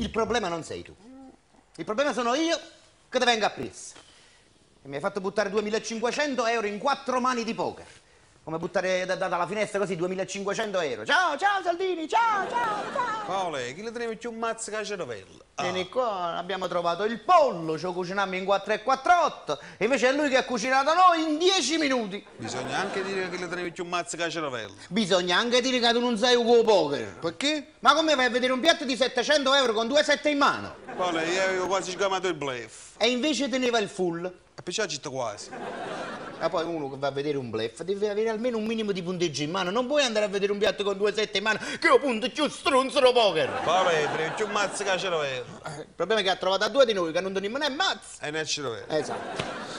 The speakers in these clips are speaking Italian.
Il problema non sei tu. Il problema sono io che ti vengo a preso. E mi hai fatto buttare 2500 euro in quattro mani di poker. Come buttare da- da- dalla finestra così 2500 euro. Ciao, ciao Saldini, ciao, ciao, ciao. Paolo, chi le tenevi più un mazzo che? Ah. Vieni qua, abbiamo trovato il pollo, ci lo cucinammo in 4 e 48 e invece è lui che ha cucinato noi in 10 minuti. Bisogna anche dire che le tenevi più un mazzo che la cervella. Bisogna anche dire che tu non sei un go poker. Perché? Ma come vai a vedere un piatto di 700 euro con due sette in mano? Paolo, io avevo quasi sgamato il bluff. E invece teneva il full. E perciò ci quasi. Ma poi uno che va a vedere un bluff deve avere almeno un minimo di punteggio in mano. Non puoi andare a vedere un piatto con due sette in mano che è punto più stronzo da poker. Tenevi più un mazzo che la cervella. Il problema è che ha trovato a due di noi che non teniamo né mazzo. E ne cervella. Esatto.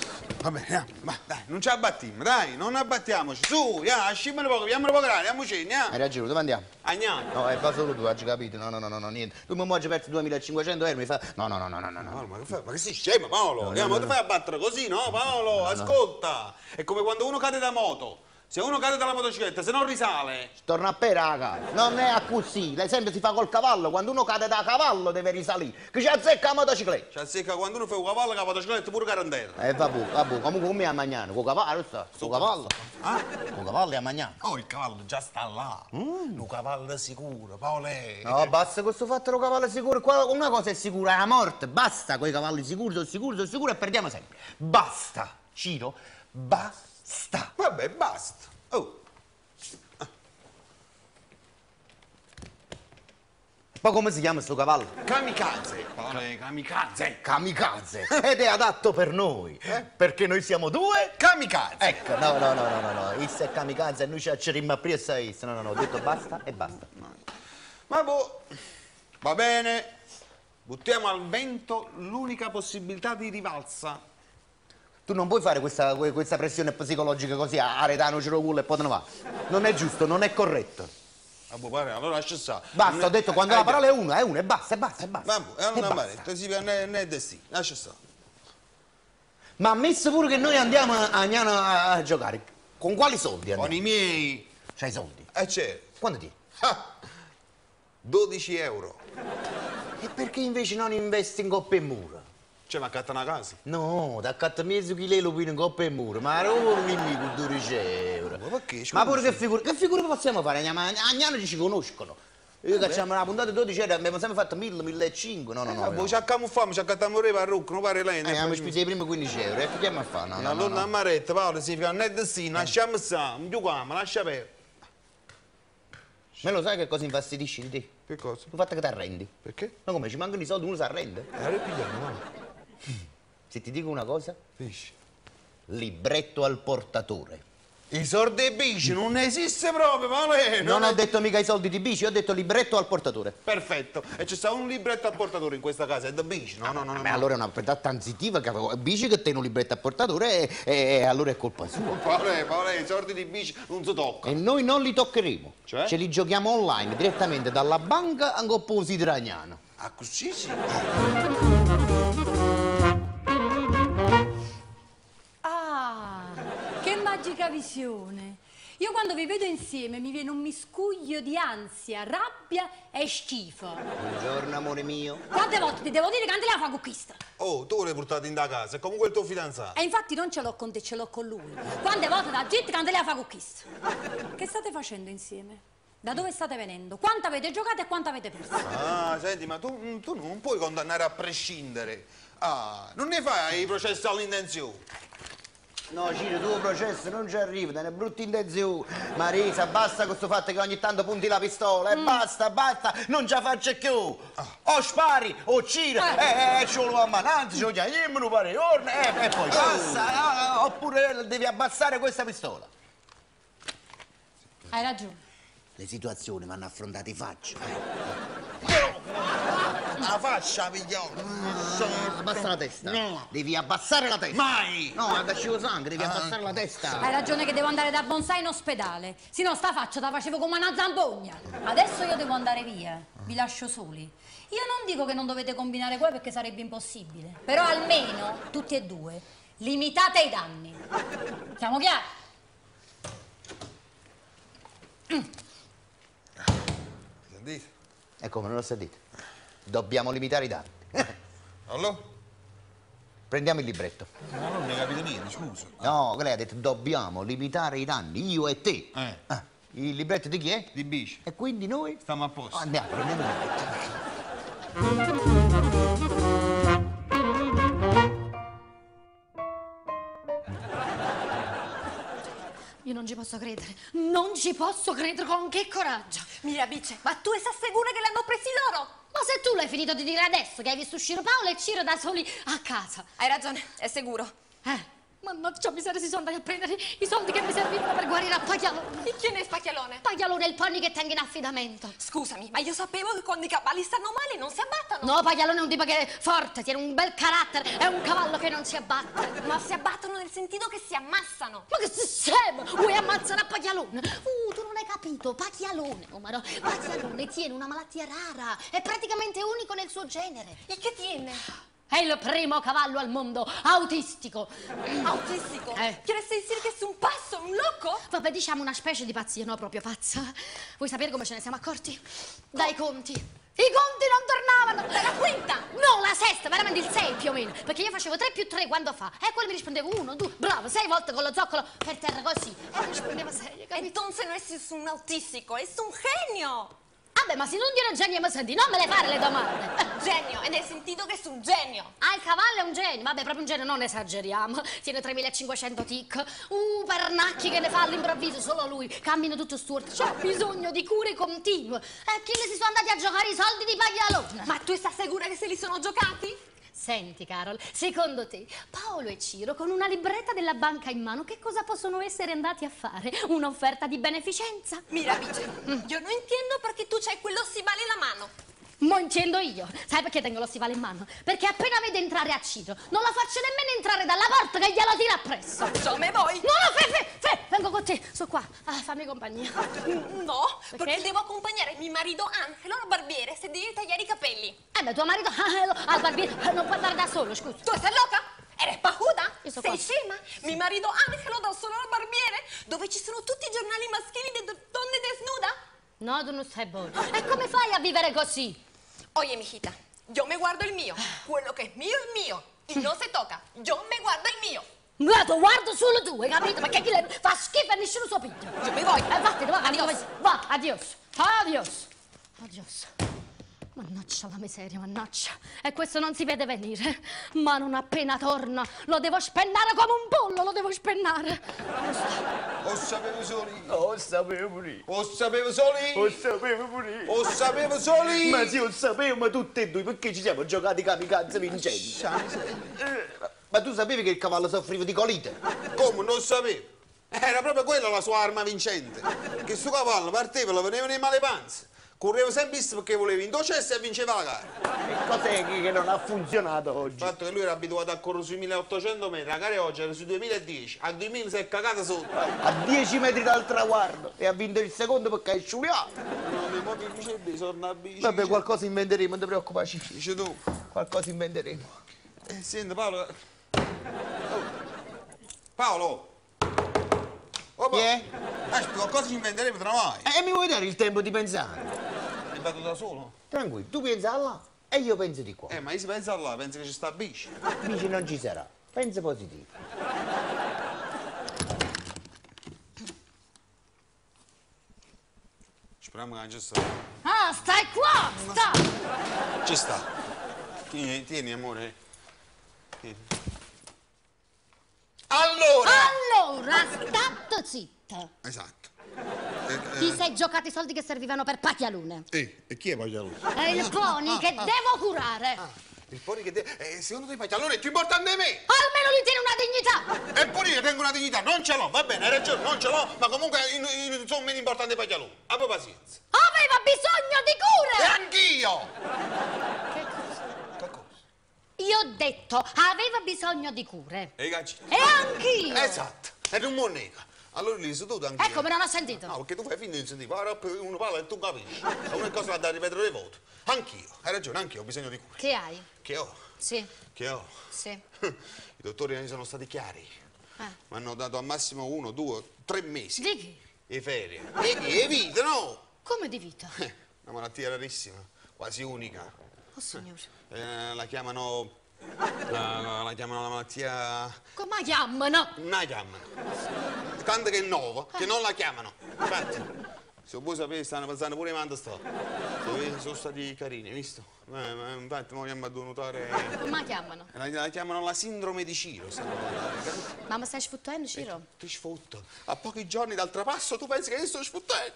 Va bene. Ma dai, non ci abbattiamo, dai, non abbattiamoci. Su, ya, ascimmene poco, viamo poco, andiamoci, Hai andiamo. ragione, dove andiamo? Andiamo. No, è va solo tu, hai capito? No, no, no, no, no, niente. Tu mi oggi perso 2500 euro mi fa. No, no, no, no, no, no. no. Paolo, ma che fai? Ma che sei scemo, Paolo? Andiamo, ti fai abbattere così, no, Paolo? Ascolta, è come quando uno cade da moto. Se uno cade dalla motocicletta, se non risale, Torna a pe, raga. Non è a così. L'esempio si fa col cavallo. Quando uno cade da cavallo deve risalire. Che ci azzecca la motocicletta. ci azzecca quando uno fa un cavallo che la motocicletta pure carantella. Eh, vabbè, vabbè. Comunque come a magnano? Con cavallo sta? Con cavallo? Ah? Con cavallo e a magnano. Oh, il cavallo già sta là. Un cavallo sicuro, Paolo. No, basta questo fatto lo cavallo sicuro. Una cosa è sicura, è la morte. Basta con i cavalli sicuri, sono sicuri, sono sicuri e perdiamo sempre. Basta, Ciro, basta. Vabbè, basta. Oh, Poi come si chiama sto cavallo? kamikaze. Paolo, kamikaze. Kamikaze. Ed è adatto per noi. Perché noi siamo due. Kamikaze. Ecco, no, no, no, no, no, no. Issa è kamikaze e noi ci accerimmo a presa issa. No, no, no, ho detto basta e basta. Ma boh, va bene. Buttiamo al vento l'unica possibilità di rivalsa. Tu non puoi fare questa, que- questa pressione psicologica così, a aretano, ciro culo e poi te ne va. Non è giusto, non è corretto. Vabbè, pare, allora lascia stare. Basta, ho detto, quando Eh, la parola è una, è una, e basta, e basta, e basta. Vabbè, allora basta. non si ne è destino. Lascia stare. Ma ammesso pure che noi andiamo a, andiamo a, giocare. Con quali soldi andiamo? Con i miei. C'hai i soldi? E c'è. Quanto ti? Ah, 12 euro. E perché invece non investi in coppe e mura? Cioè, ma accatta una casa. No, da accatta mezzo chilo in coppe e mura, ma non mi con 12 euro. Ma perché? Ma pure che figura, che figura possiamo fare? Andiamo a Agnano ci conoscono. Io facciamo una puntata di 12 euro, abbiamo sempre fatto 1000, 1500. No, no, no. Ah, no. boh, ci accamuffiamo, ci accattiamo le parrucche, non pare lei. Eh, abbiamo speso i primi 15 euro, e che andiamo a fare? No, no, no, Allora, no. Amaretta, Paolo, significa non è destino, lasciamo stare, non giocamo, lascia perdere. Me lo sai che cosa infastidisci di te? Che cosa? Il fatto che ti arrendi. Perché? Ma come ci mancano i soldi, uno si arrende? Eh, ripigliamo, no? Se ti dico una cosa, Dici. libretto al portatore. I soldi e bici non esiste proprio, Paolo. eh, Non è- ho detto mica i soldi di bici, ho detto libretto al portatore. Perfetto. E c'è stato un libretto al portatore in questa casa, è da bici, no? No, no, no. Ma no. allora è una proprietà transitiva che. Bici che tengo un libretto al portatore e, e- e allora è colpa sua. Paolo, Paolo, eh, i soldi di bici non si toccano. E noi non li toccheremo. Cioè? Ce li giochiamo online direttamente dalla banca a Copposi Dragnano. Ah, così sì. Visione! Io quando vi vedo insieme mi viene un miscuglio di ansia, rabbia e schifo. Buongiorno, amore mio. Quante volte ti devo dire che Andrea fa conquista? Oh, tu l'hai portato in da casa, è comunque il tuo fidanzato. E infatti non ce l'ho con te, ce l'ho con lui. Quante volte da gente che Andrea fa conquista? Che state facendo insieme? Da dove state venendo? Quanto avete giocato e quanto avete perso? Ah, senti, ma tu, tu non puoi condannare a prescindere. Ah, non ne fai i processi all'intenzione. No, Ciro, tuo processo non ci arriva, te ne brutti intenzioni. Marisa, basta con questo fatto che ogni tanto punti la pistola. E basta, basta, non la faccio più. O spari, o Ciro, Eh. e eh, ce lo ammananzi, ce lo chiamiamo, pare orne, e, poi basta. ah, oppure devi abbassare questa pistola. Hai ragione. Le situazioni vanno affrontate facce. La faccia, pigliolo. Abbassa la testa. No. Devi abbassare la testa. Mai. No, addascivo sangue, devi abbassare la testa. Hai ragione che devo andare da bonsai in ospedale. Se no sta faccia te la facevo come una zampogna. Adesso io devo andare via. Vi lascio soli. Io non dico che non dovete combinare quello perché sarebbe impossibile. Però almeno, tutti e due, limitate i danni. Siamo chiari? Sentite? E come, non lo sentite? Dobbiamo limitare i danni. Allora? Prendiamo il libretto. Ma non mi capito niente, scusa. No, lei ha detto dobbiamo limitare i danni, io e te. Eh. Ah, il libretto di chi è? Di bici. E quindi noi? Stiamo a posto. Andiamo, prendiamo il libretto. Io non ci posso credere, non ci posso credere con che coraggio. Mirabice, ma tu sei sicura che l'hanno presi loro? Ma se tu l'hai finito di dire adesso che hai visto uscire Paolo e Ciro da soli a casa. Hai ragione, è sicuro. Eh, mannaggia miseria, si sono andati a prendere i soldi che mi servivano per guarire a Paglialone. E chi è Spacchialone? Paglialone è il pony che tengo in affidamento. Scusami, ma io sapevo che quando i cavalli stanno male non si abbattano. No, Paglialone è un tipo che è forte, tiene un bel carattere, è un cavallo che non si abbatte. Ma si abbattono nel sentito che si ammassano. Ma che sistema! Vuoi ammazzare a Paglialone? Uh, tu non hai capito, Paglialone, Omaro. Paglialone tiene una malattia rara, è praticamente unico nel suo genere. E che tiene? È il primo cavallo al mondo autistico. Autistico? Eh. Quiere decir che è un passo, un loco? Vabbè, diciamo una specie di pazzia, no, proprio pazza. Vuoi sapere come ce ne siamo accorti? Dai conti. I conti non tornavano! La quinta! No, la sesta, veramente il 6 più o meno. Perché io facevo 3 più 3 quando fa. E quello mi rispondeva 1, 2, bravo, 6 volte con lo zoccolo per terra così. E mi rispondeva 6, capito? Entonces no es un autistico, es un genio. Vabbè, ma se non dire genio, ma senti, non me le fare le domande. Genio, ed è sentito che è un genio. Ah, il cavallo è un genio, vabbè, proprio un genio, non esageriamo. Tiene 3500 tic. Uh, pernacchi che ne fa all'improvviso, solo lui. Cammina tutto storto. C'ha bisogno di cure continue. E chi le si sono andati a giocare i soldi di Paglialone? Ma tu stai sicura che se li sono giocati? Senti, Carol, secondo te Paolo e Ciro con una libretta della banca in mano che cosa possono essere andati a fare? Un'offerta di beneficenza? Mirabice, io non intendo perché tu c'hai in la mano. Mo intendo io. Sai perché tengo lo stivale in mano? Perché appena vede entrare a Ciro, non la faccio nemmeno entrare dalla porta che glielo tira appresso. Come vuoi? No, no, fe, fe, fe, vengo con te, sto qua. Ah, fammi compagnia. No, Perché? perché devo accompagnare mio marito Angelo al barbiere se devi tagliare i capelli. Eh beh, tuo marito ah, al barbiere eh, non può andare da solo, scusa. Tu sei loca? Eres pajuda? Sei qua. scema? Mio marito Angelo da solo al barbiere dove ci sono tutti i giornali maschili di do- donne desnuda? No, tu non sei buono. E come fai a vivere così? Oye, mijita, yo me guardo el mío. Quello che è mio è mio. Y no se toca. Yo me guardo il mio. Guarda, guardo solo tu, hai capito? Perché chi le fa schifo e nessuno suo piglio. Io mi voglio. Eh, vattene, va, adios. Va, adios. Adios. Adios. Mannaggia la miseria, mannaggia. E questo non si vede venire. Ma non appena torna, lo devo spennare come un pollo, lo devo spennare. Lo sapevo solo io. Lo sapevo pure io. Lo sapevo solo Lo io. sapevo pure io. Lo sapevo solo io. Ma sì, lo sapevo, ma tutti e due, perché ci siamo giocati kamikaze vincenti? Eh, Ma tu sapevi che il cavallo soffriva di colite? Come? Non sapevo. Era proprio quella la sua arma vincente. Che sto cavallo partiva, lo venivano in male panze. Correva sempre visto perché voleva indocesse e vinceva la gara. E cos'è che che non ha funzionato Il oggi? fatto che lui era abituato a correre sui 1800 metri, la gara oggi era sui 2010, a 2000 si è cagata sotto. A 10 metri dal traguardo e ha vinto il secondo perché è sciuliato. No, mi muovi il bici e torna a bici. Vabbè, qualcosa inventeremo, non ti preoccuparci. Dice tu. Qualcosa inventeremo. Eh, senti Paolo. Oh. Paolo. Oh, Chi è? Aspetta, qualcosa ci inventeremo tra noi. E mi vuoi dare il tempo di pensare? È vado da solo. Tranquillo, tu pensa là e io penso di qua. Eh, ma io si pensa là, penso che ci sta a bici. Dici non ci sarà. Pensa positivo. Speriamo che non ci sta. Ah, stai qua, sta. Ci sta. Tieni, tieni amore. Tieni. Allora! Allora, state zitta. Esatto. Eh, Ti sei giocati i soldi che servivano per Pachialune. eh, e chi è Paglialone? È il pony che devo curare. Il pony che deve... Eh, secondo te Paglialone è più importante di me! Almeno lui tiene una dignità. E pure io tengo una dignità, non ce l'ho, va bene, hai ragione, non ce l'ho, ma comunque io- io sono meno importante di Paglialone. Abbi pazienza. Aveva bisogno di E cure. anch'io! Che cosa? Che cosa? Io ho detto, aveva bisogno di cure. E i gancini. E anch'io. Esatto, è un monega. Allora lì sei tu anche. Ecco, me non ho sentito. No, perché tu fai finta di sentire, parla uno parla e tu capisci. Una cosa da ripetere le volte. Anch'io, hai ragione, anch'io ho bisogno di cure. Che hai? Che ho? Sì, Che ho? sì. I dottori non sono stati chiari. Ah. Mi hanno dato al massimo uno, due, tre mesi. Di chi? E ferie. E che? E vita, no? Come di vita? Eh, Una malattia rarissima, quasi unica. Oh signore. Eh, la chiamano... La, la chiamano la malattia... Come la chiamano? La chiamano. Tanto che è nuovo, che non la chiamano. Infatti, se vuoi sapere, stanno pensando pure quanto sto. Dove sono stati carini, visto? Eh, ma infatti, mo andiamo a notare... Come la chiamano? La, la chiamano la sindrome di Ciro. Ma mi stai sfottendo, Ciro? Ti sfotto. A pochi giorni dal trapasso tu pensi che io sto sfottendo?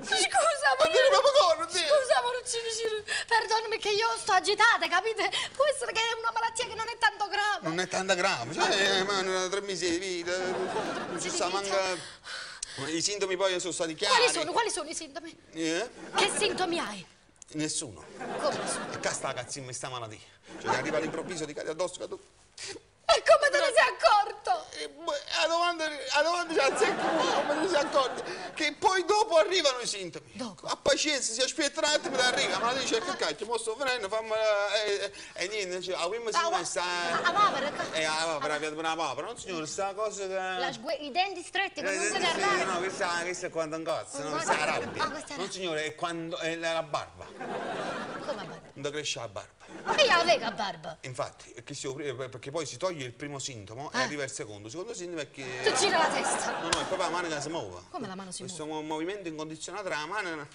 Scusa, Ma corno, dire. Scusa, Maruccino Ciro. Perdonami che io sto agitata, capite? Può essere che è una malattia che non è tanto grave. Non è tanto grave, cioè, ma non- tre mesi di vita. Non si sa manca... I sintomi poi sono stati chiari. Quali sono? Quali sono i sintomi? Eh? Che sintomi hai? Nessuno. Come? E sta la cazzimma sta malattia. Cioè, arriva all'improvviso, ti cade addosso, che tu... E come te ne sei accorto? E poi, a domanda, a il secco, come ti sei accorto? Che poi dopo arrivano i sintomi. Dopo? A pazienza, si aspetta un attimo ed arriva. Ma la dice che cacchio, mo sto venendo, fammi... E, e, e niente, cioè, a prima si Ah, mette sta... ah, papera, E a papera, via una papera, no signore, sta cosa che... La I denti stretti, Eh, non sì, no, questa, questa è quando ingozza, no? Ah, questa è la rabbia. ah, la- Non signore, è quando è la la barba. Come va? Non cresce la barba. E io avevo la barba. Infatti, che si opri- perché poi si toglie il primo sintomo e Ah. arriva il secondo. Il secondo sintomo è che... Tu gira la testa. No, no, è proprio la mano che si muove. Come la mano si Questo mo- movimento incondizionato tra la mano, la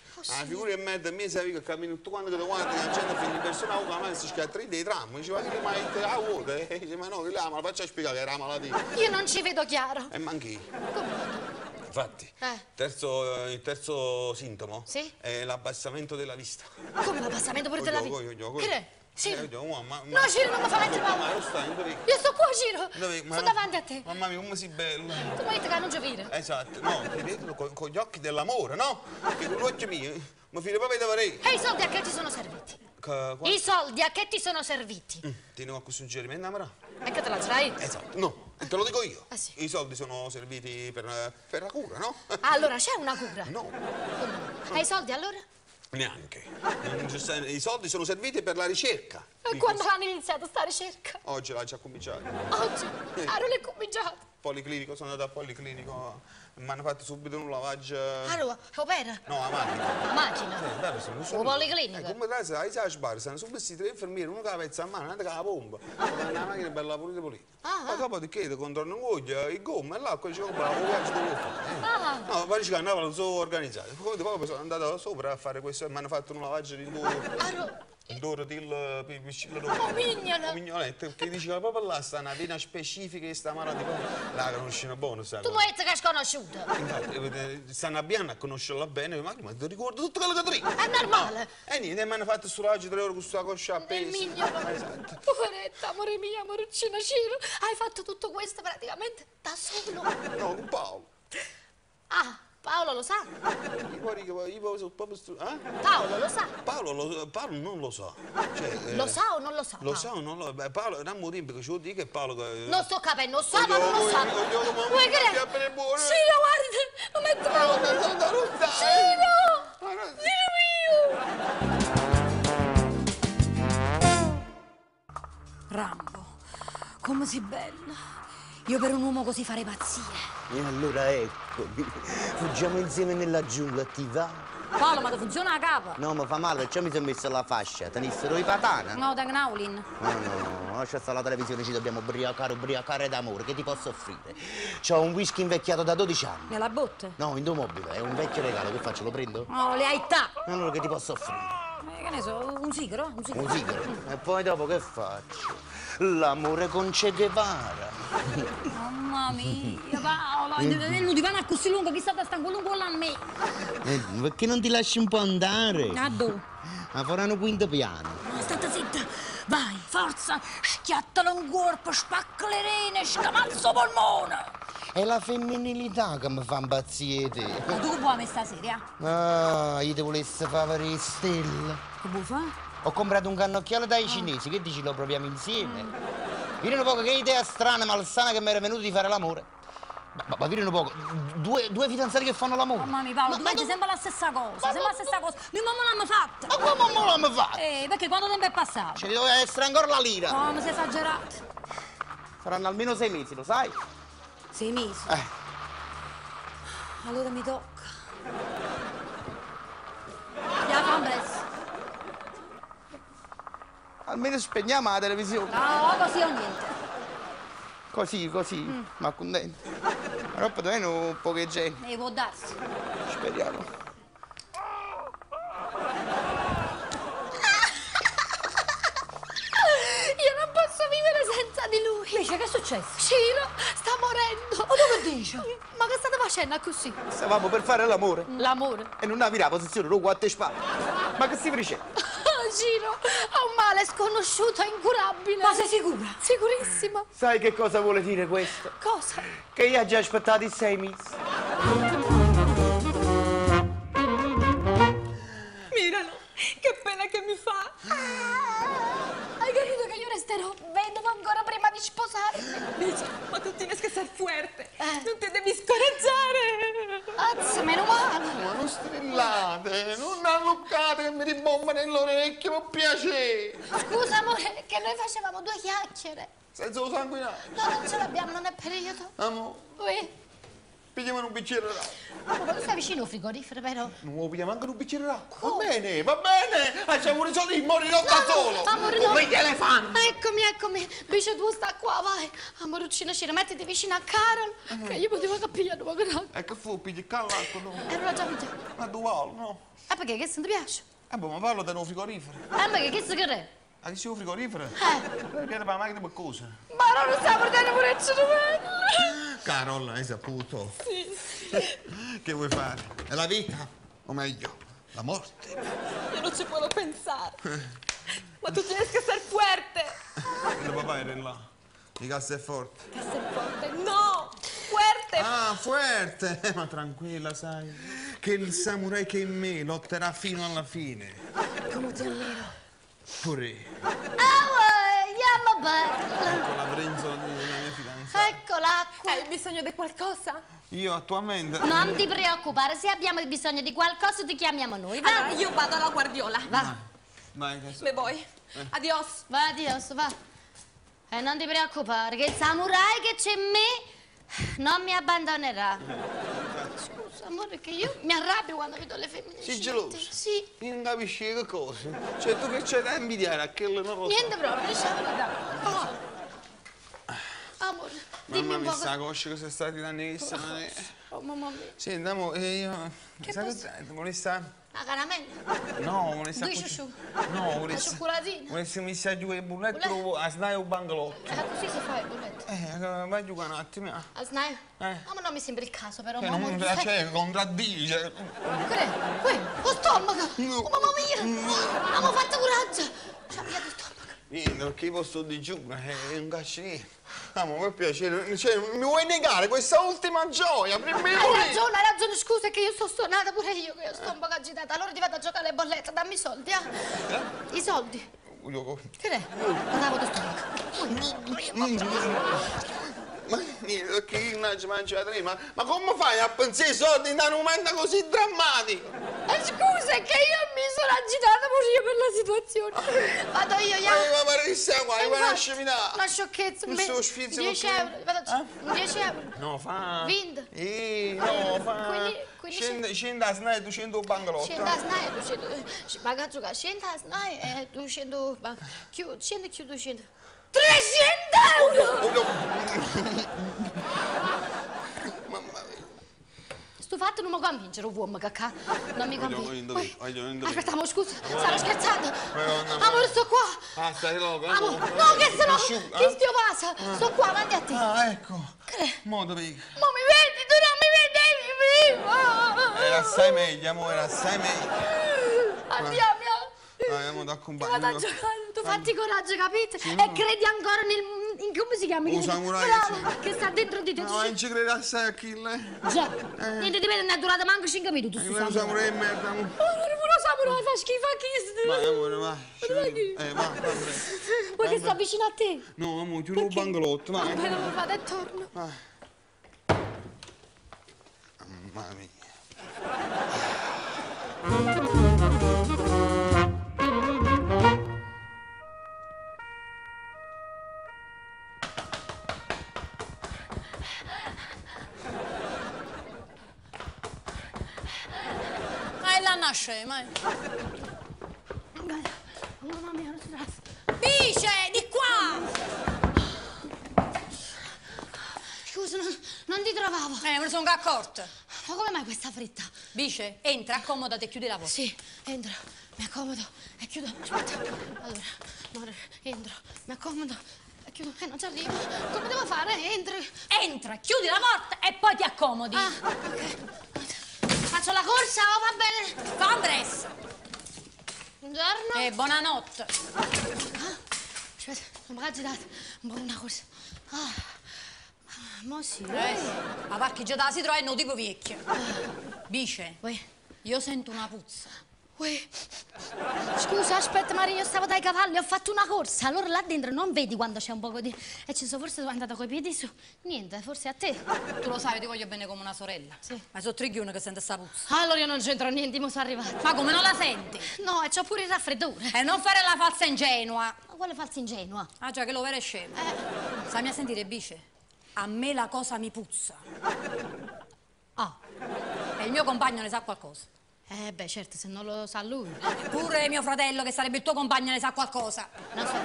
figura in mezzo a me, sai che cammino tutto quanto che lo guarda, che la gente finì persona, con la mano si schiatta dei tram. Che ma è la vuota? E dice, ma no, che la, ma la faccia spiegare che era malattia. Io non ci vedo chiaro. E manchi. Come? Infatti, Eh. terzo, il terzo sintomo Sì? è l'abbassamento della vista. Come l'abbassamento pure della voglio. Che? Ciro? Eh, ma- ma- No, Ciro, non mi fa mettere Ma paura. lo stai, dove? Io sto qua, Ciro. dove- ma Sto no. davanti a te. Mamma mia, come sei bella. Tu mi hai detto che non vedo. Esatto, no, ti vedo con, con gli occhi dell'amore, no? Che con gli occhi miei mi filo proprio da vedere. E i soldi a che ti sono serviti? Che- I soldi a che ti sono serviti? Mm, Tieni qualche suggerimento, Amara? E che te la trai? Esatto, no, te lo dico io. Ah, sì. I soldi sono serviti per, eh, per la cura, no? Allora, c'è una cura. No, E i soldi allora? Neanche. I soldi sono serviti per la ricerca. E quando hanno iniziato sta ricerca? Oggi l'ha già cominciato. Oggi? Ah, non è cominciato. Policlinico, sono andato al policlinico, mi hanno fatto subito un lavaggio. Allora, opera? No, la macchina. La macchina? Eh, dai, sono Un policlinico? Eh, come dai, sai, sai, sbarra, stanno subito questi tre infermieri, uno che la pezza a mano, l'altro che la pompa. La macchina bella pulita pulita. Ah, Ma dopo ti contorno un voglio, il gomma e l'acqua, dicevo, bravo, devo fare. eh. Ah, No, pare che andavano solo organizzati. Poi dopo sono andato sopra a fare questo e mi hanno fatto un lavaggio di due. D'oro del pi- piscina mignolo. Mignoletto, che dice che proprio là sta una vena specifica che sta malattia. La conoscono buono, sta tu cosa. mi hai detto che è sconosciuta. Infatti, eh, stanno a Bianna a conoscerla bene, ma, ti ricordo tutto quello che ti. È normale. E niente, mi hanno fatto sto lavaggio tre ore con questa coscia appesa. mignolo. Esatto. Poveretta, amore mio, amorcino Ciro. Hai fatto tutto questo praticamente da solo. No, con Paolo. Ah, Paolo lo sa. Che io eh? Paolo lo sa. Paolo, lo- Paolo non lo sa. Cioè, eh, Lo sa o non lo sa? Lo Paolo? sa o non lo sa? Beh, Paolo, non mi tempo che ci vuol dire che Paolo... che- Non sto capendo, lo sa ma non lo sa. Vuoi chiappere buone. Ciro, guarda, non metto no, non. Ciro! Ma no- Ciro mio! Rambo, come sei bella. Io per un uomo così farei pazzie. E allora eccomi. Fuggiamo insieme nella giungla, ti va? Paolo, ma ti funziona la capa? No, mi fa male, perciò mi sono messo la fascia. Tenissero i patana? No, da Gnaulin. No, no, no, lascia stare la televisione, ci dobbiamo ubriacare, ubriacare d'amore. Che ti posso offrire? C'ho un whisky invecchiato da 12 anni. Nella botte? No, indomobile, è un vecchio regalo, che faccio? Lo prendo? No, le hai ta. Allora che ti posso offrire? Eh, che ne so, un sigaro? Un sigaro. Un sigaro. E poi dopo che faccio? L'amore con Che Guevara. Mamma mia, Paolo, è un divano così lungo, chissà da sta lungo a me. Eh, perché non ti lasci un po' andare? A dove? A faranno quinto piano. No, state zitta. Vai, forza, schiattalo un corpo, spacca le rene, scamazzo polmone. È la femminilità che mi fa impazzire te. Ma tu che vuoi a me stasera? eh? Ah, io ti volessi fare le stelle. Che vuoi fare? Ho comprato un cannocchiale dai cinesi, che dici lo proviamo insieme? Vieni un poco, che idea strana, malsana che mi era venuta di fare l'amore. Ma, ma, ma un poco, due, due fidanzati che fanno l'amore. Mamma mia, Paolo, Ma- tu ma tu- sempre la stessa cosa, sempre la stessa cosa. Mia mamma l'hanno fatta. Ma come non l'hanno fatto? Eh, perché quanto tempo è passato? Ci deve essere ancora la lira. Oh, mi sei esagerato. Saranno almeno sei mesi, lo sai? Sei mesi. Eh, Allora mi tocca. Ya, compres. Almeno spegniamo la televisione. No, così o niente. Così, così, ma contento. Ma poi almeno un po' che genio. E può darsi. Speriamo. Io non posso vivere senza di lui. Invece che è successo? Ciro Ma dove dici? Ma che state facendo così? Stavamo per fare l'amore L'amore. e non avevi la posizione, lo quattro spalle. Ma che si dice? Ciro ha un male sconosciuto e incurabile. Ma sei sicura? Sicurissima. Sai che cosa vuole dire questo? Cosa? Che io ho già aspettato i sei mesi. Miralo, che pena che mi fa. Hai capito che io resterò vedova ancora prima di sposarmi? Ma tu tienes fuerte. Non ti devi scoraggiare. Azza, meno male. Ma non strillate, non alluccate che mi ribomba nell'orecchio, mi piace. Scusa, amore, che noi facevamo due chiacchiere. Senza lo sanguinare. No, non ce l'abbiamo, non è periodo. Amo, Ui. Pigliamo un bicchiere d'acqua. Ma tu stai vicino al frigorifero, vero? Non vuoi pigliare manco un bicchiere d'acqua? Va bene, va bene. Facciamo un soldi, morirò da solo. Amore, no. Come gli elefanti. Eccomi, eccomi. Bice tu sta qua, vai. Amoruccina, Ciro, mettiti vicino a Carol. Che io potevo capire, ma che E che fu, pigli l'acqua, no? Ero già pigliato. Ma tu vuoi, no? Eh, perché? Che se ti piace? Eh, boh, ma parlo di un frigorifero. Eh, perché? Che se che è? Ma che sia un frigorifero? Eh, Perché per la macchina per cosa? ma non lo stiamo portando pure il cervello. Carola, hai saputo? Sì. Che vuoi fare? È la vita? O meglio, la morte? Io non ci puedo pensare. Ma tu tienes que ser fuerte. Il papà era là. Di ser fuerte. No, fuerte. Ah, fuerte! Ma tranquilla, sai, che il samurai che è in me lotterà fino alla fine. Come ti ammiro. Pure. Ah, andiamo bella. con la brenzola di una mia fidanzata. Ecco l'acqua. Hai bisogno di qualcosa? Io attualmente... Non ti preoccupare, se abbiamo bisogno di qualcosa ti chiamiamo noi, va? Allora, io vado alla guardiola. Va, Vai, che so- Me voy. Adios. va, Dios, va. E non ti preoccupare, che il samurai che c'è in me non mi abbandonerà. Scusa, amore, che io mi arrabbio quando vedo le femmine. Sei geloso? Sì. Non capisci che cosa. Cioè, tu che c'hai da invidiare a quelle so. Niente proprio, dici la verità. Oh. Amore, dimmi Mamma un mia, po'. sta coscia che sei stati danni che Oh, mamma mia. Senti, amo, e io... Che sai vuole stare? La caramella. No, vuole stare... Due ciusciù. No, vuole La stare... cioccolatina. Volessi messa giù il bulletto Bulletto? a snai o bangalotto. Eh, così si fa il bulletto. Eh, vai giù un attimo. eh. A snaio? Eh. No, ma non mi sembra il caso, però. Che mamma, non sai- piace, contraddice. Che è? Uè, lo stomaco! No. Oh, mamma mia! Abbiamo fatto coraggio! Ci stomaco. Niente, perché io posso di giù, è un cacci. Amo, per piacere, cioè, mi vuoi negare questa ultima gioia? Prima di Hai ragione, hai ragione, scusa, è che io sto stonata pure io, che io sto un po' agitata. Allora ti vado a giocare alle bollette, dammi i soldi, eh? I soldi. Che è? Andavo stomaco. Ma io non ci mangio la trema. Ma come fai a pensare ai soldi in un momento così drammatico? Eh, scusa, è che io mi sono agitata pure io per la situazione. Vado io, Ma ya. ma pare che stiamo qua, Eh, vuoi una infatti, scemità? Una sciocchezza. Non me- so, sfizio 10 perché- euro, vado a... 10 euro. No, fa. Vinto. Eh, no, fa. Quindi- quindi Scende, scende a snai 200 bangalotto. 100 a SNAI, 200... Magari giocare 100 a SNAI e 200... ma- chiu- 100 chiù 200... 300 euro! Mamma mia. Sto fatto non mi convincere, uomo, cacà. Non mi convince. Aspetta, amore, scusa, stavo scherzando. Amore, sto qua. Ah, stai loco? Amore, no, che se no, chi eh? stio passa? Sto qua, avanti a te. Ah, ecco. Mo dove? Ma mi vedi, tu non mi vedevi prima. Era assai meglio, amore, era assai meglio. Andiamo, Dai, amo, ti vado a giocare. Fatti coraggio, capito? E credi ancora nel... In come si chiama? Un samurai Bravo, che sta dentro di te. No, non ci credi assai Achille. Già, niente di meno, non è durato manco 5 minuti Io non samurai. in merda, amo. Oh, lo samurai, fa schifo a chi Vai, amore, vai. Eh, va, va. Vuoi che sto vicino a te? No, amo, chiudo il bangalotto, vai. Poi non vado e torno. Vai. Mamma mia. Ma... Mamma mia, non si. Pino! Bice, di qua! Scusa, non, non ti trovavo. Eh, me ne sono accorta. Ma come mai questa fretta? Bice, entra, accomodati e chiudi la porta. Sì, entro, mi accomodo e chiudo. Aspetta. Allora, amore, entro, mi accomodo e chiudo. E non ci arrivo. Come devo fare? Entro. Entra, chiudi la porta e poi ti accomodi. Ah, ok. Faccio la corsa o va bene? Congress! Buongiorno. E buonanotte. Aspetta, non mi agitato. Un po' una corsa. Ah, ah, mo sì. Eh, ma parcheggiata si trova e non tipo vecchia. Bice, Uè, io sento una puzza. Uè. Scusa, aspetta Maria, io stavo dai cavalli, ho fatto una corsa. Allora là dentro non vedi quando c'è un poco di... E ci sono forse andata coi piedi su. Niente, forse a te. Tu lo sai, io ti voglio bene come una sorella. Sì. Ma sono trighione che sente sta puzza. Allora io non c'entro niente, mo sono arrivata. Ma come non la senti? No, e c'ho pure il raffreddore. E non fare la falsa ingenua. Ma quale falsa ingenua? Ah già, che lo vero è scemo. Stammi a sentire, Bice. A me la cosa mi puzza. Ah, e il mio compagno ne sa qualcosa. Eh beh, certo, se non lo sa lui. Pure mio fratello, che sarebbe il tuo compagno, ne sa qualcosa. Non so.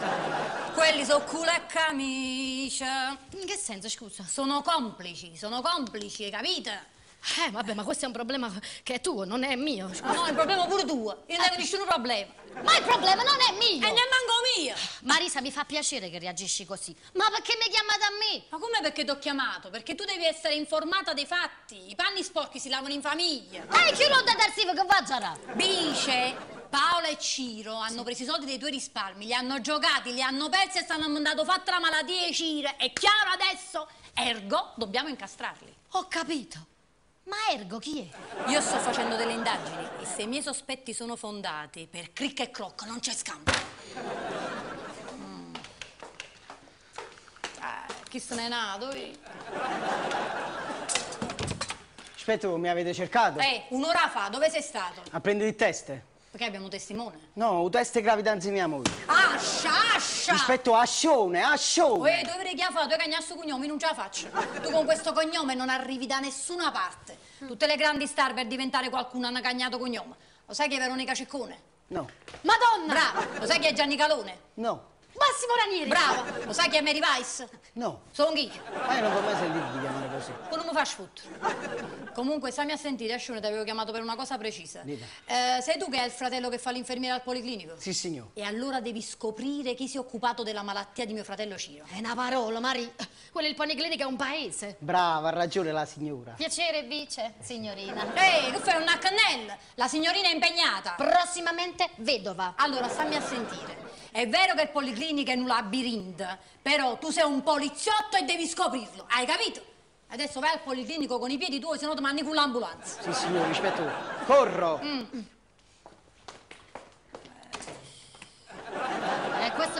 Quelli sono culo e camicia. In che senso, scusa? Sono complici, sono complici, hai capito? Eh, vabbè, ma questo è un problema che è tuo, non è mio. Scusa. No, il problema è pure tuo. Io non ho nessun problema. Ma il problema non è mio! E nemmanco mio. Marisa, mi fa piacere che reagisci così. Ma perché mi hai chiamata a me? Ma come perché ti ho chiamato? Perché tu devi essere informata dei fatti. I panni sporchi si lavano in famiglia. Eh, chi lo detersivo che va Zara? Bice, Paola e Ciro hanno preso i soldi dei tuoi risparmi, li hanno giocati, li hanno persi e stanno mandando fatta la malattia ai Ciro. È chiaro adesso? Ergo, dobbiamo incastrarli. Ho capito. Ma Ergo chi è? Io sto facendo delle indagini e se i miei sospetti sono fondati per cric e croc non c'è scambio. Mm. Eh, chi se n'è nato? eh? Aspetta, mi avete cercato? Eh, un'ora fa, dove sei stato? A prendere il test? Perché abbiamo un testimone? No, un test gravidanza di mia moglie. Ascia, ascia! Rispetto a Scione, a Scione. Uè, dove devi fare? Tu hai cagnato cognome, non ce la faccio. Tu con questo cognome non arrivi da nessuna parte. Tutte le grandi star per diventare qualcuno hanno cagnato cognome. Lo sai chi è Veronica Ciccone? No, Madonna! Brava. Lo sai chi è Gianni Calone? no, Massimo Ranieri! Brava. Lo sai chi è Mary Weiss? no. Sono chi? Ma io non può mai sentire di chiamare così. Tu non mi fai sfottere. Comunque, stammi a sentire, Ascione, ti avevo chiamato per una cosa precisa. Eh, sei tu che è il fratello che fa l'infermiere al policlinico? Sì, signor. E allora devi scoprire chi si è occupato della malattia di mio fratello Ciro. È una parola, Mari. Quello il policlinico è un paese. Brava, ha ragione la signora. Piacere, vice, signorina. Ehi, che fai un naccannel? La signorina è impegnata. Prossimamente vedova. Allora, stammi a sentire. È vero che il policlinico è un labirinto, però tu sei un poliziotto e devi scoprirlo, hai capito? Adesso vai al policlinico con i piedi tuoi, se no ti mandi con l'ambulanza. Sì, signor, rispetto. Corro. E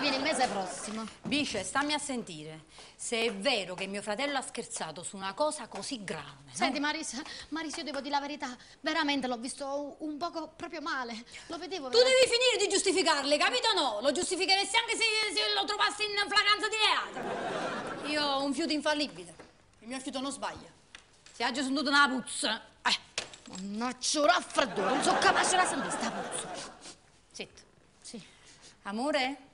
questo viene il mese prossimo. Bice, stammi a sentire. Se è vero che mio fratello ha scherzato su una cosa così grave, no? Senti, Marisa, Marisa, io devo dire la verità. Veramente l'ho visto un poco proprio male. Lo vedevo. Tu devi finire di giustificarle, capito o no? Lo giustificheresti anche se, se lo trovassi in flagranza di reato. Io ho un fiuto infallibile. Il mio fiuto non sbaglia. Se oggi sono tutta una puzza. Eh, Mannaggia, raffreddore, non sono capace di sentire sta puzza. zitto. Sì. Amore?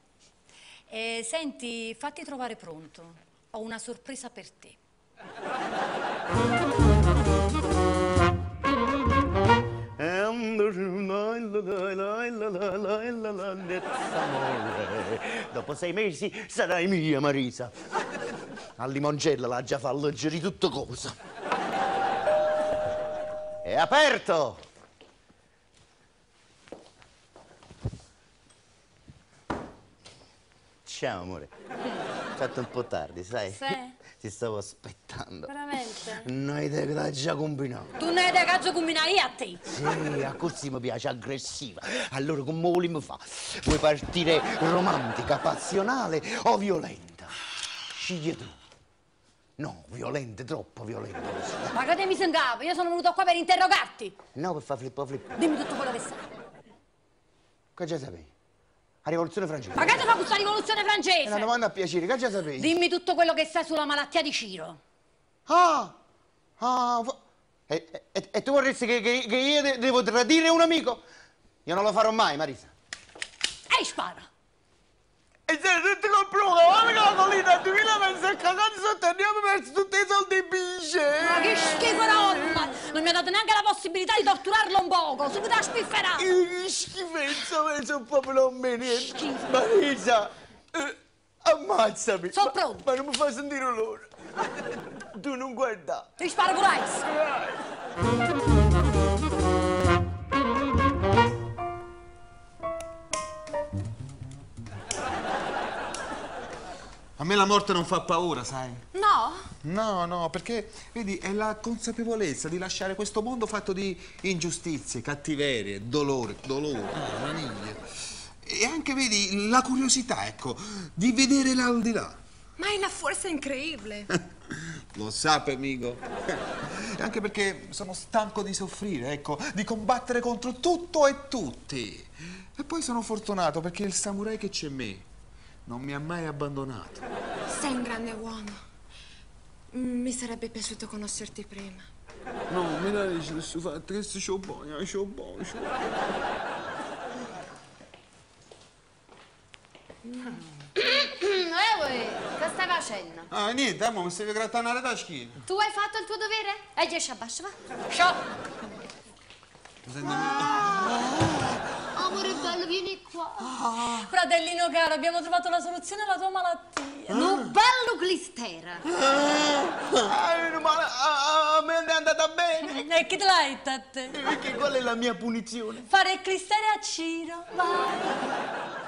Eh, senti, fatti trovare pronto. Ho una sorpresa per te. Dopo sei mesi sarai mia, Marisa. Al limoncello l'ha già fatto di tutto cosa. È aperto! Ciao, amore. Fatto un po' tardi, sai? Sì. Ti stavo aspettando. Veramente? Non hai idea che l'hai già combinato. Tu ne hai da cazzo combinare io a te. Sì, a così mi piace aggressiva. Allora come vogliamo fare? Vuoi partire romantica, passionale o violenta? Scegli tu. No, violenta, troppo violenta così. Ma che mi in capo? Io sono venuto qua per interrogarti. No, per fare flippo flippo. Dimmi tutto quello che sai. Che già sapevi? La rivoluzione francese. Ma che ti fa questa rivoluzione È una francese? domanda a piacere, che già sapevi? Dimmi tutto quello che sai sulla malattia di Ciro. Ah! Ah! E, e- e tu vorresti che, che- che io de- devo tradire un amico? Io non lo farò mai, Marisa. Ehi, spara! E se tutti comprano un cavallo con la collina a 2000 pensi a cagare sotto e abbiamo dato neanche la possibilità di torturarlo un poco, subito a spifferato! Che schifezza, ma sono proprio non me niente. Marisa, eh, ammazzami. Sono Ma- pronto. Ma non mi fa sentire l'ora. Tu non guarda. Ti sparo pure A me la morte non fa paura, sai? No? No, no, perché vedi, è la consapevolezza di lasciare questo mondo fatto di ingiustizie, cattiverie, dolore, dolore, ah, maniglie. E anche, vedi, la curiosità, ecco, di vedere l'aldilà. Ma è una forza incredibile. Lo sape, amico. Anche perché sono stanco di soffrire, ecco, di combattere contro tutto e tutti. E poi sono fortunato perché il samurai che c'è me non mi ha mai abbandonato. Sei un grande uomo. Mm, Mi sarebbe piaciuto conoscerti prima. No, mi dai questo fatto che se c'ho buono, c'ho buono, c'ho Eh, voi, che stai facendo? Ah, niente, amo, mi stai grattanare la schiena. Tu hai fatto il tuo dovere? E io ci abbascio, va? Ciao! Amore bello, vieni qua. Fratellino caro, abbiamo trovato la soluzione alla tua malattia. Un bello glistera. Ah, meno male, a, me è andata bene. E chi te l'ha detto a te? Perché qual è la mia punizione? Fare il cristere a Ciro, vai!